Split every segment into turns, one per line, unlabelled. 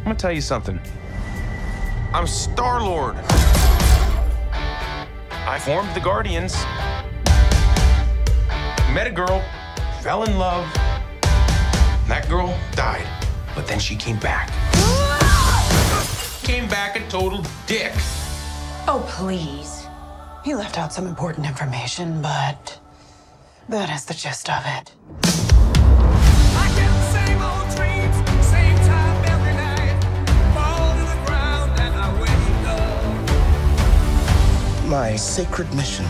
I'm gonna tell you something. I'm Star Lord. I formed the Guardians. Met a girl, fell in love. That girl died, but then she came back. Came back a total dick.
Oh, please.
He left out some important information, but that is the gist of it.
My sacred mission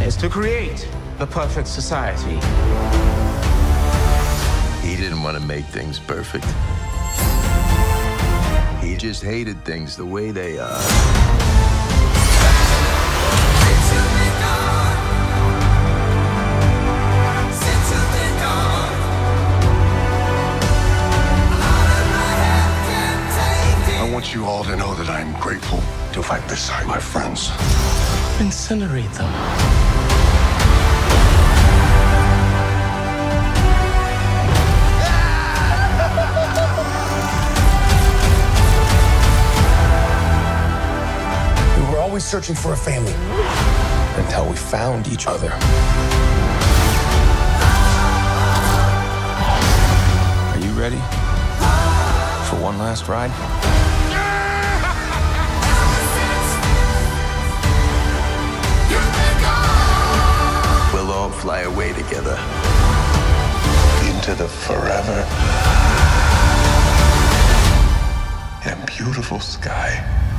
is to create the perfect society.
He didn't want to make things perfect. He just hated things the way they are.
You all to know that I'm grateful to fight beside my friends.
Incinerate them.
We were always searching for a family until we found each other.
Are you ready for one last ride?
Away together.
Into the forever and beautiful sky.